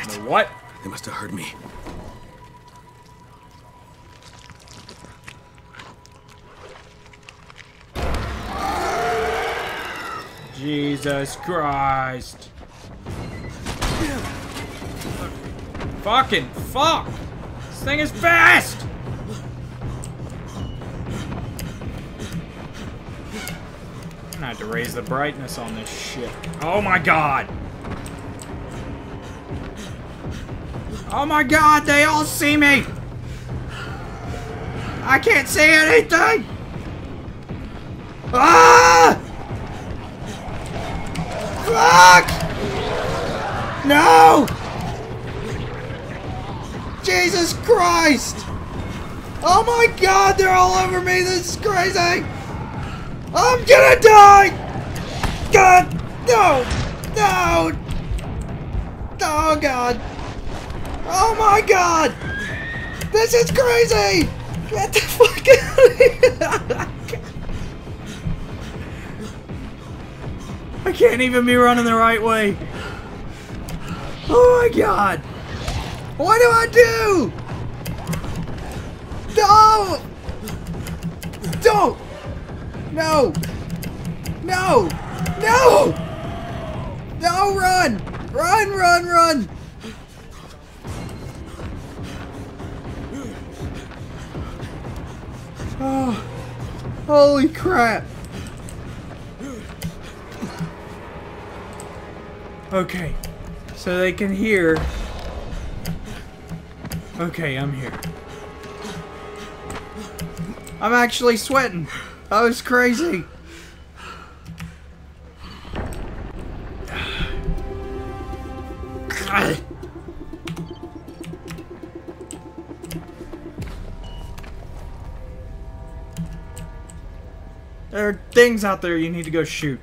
Shit. The what? They must have heard me. Jesus Christ. Fucking fuck! This thing is fast! Gonna have to raise the brightness on this shit. Oh my god! Oh my god, they all see me! I can't see anything! Ah! Fuck! No! Jesus Christ! Oh my god, they're all over me! This is crazy! I'm gonna die! God! No! No! Oh god! Oh my god! This is crazy! Get the fuck out of here! I can't even be running the right way. Oh my god! What do I do? No! Don't! No! No! No! No, run! Run, run, run! Oh, holy crap! Okay, so they can hear. Okay, I'm here. I'm actually sweating. That was crazy. There are things out there you need to go shoot.